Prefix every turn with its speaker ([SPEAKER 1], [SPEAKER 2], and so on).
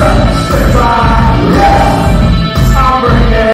[SPEAKER 1] Travis.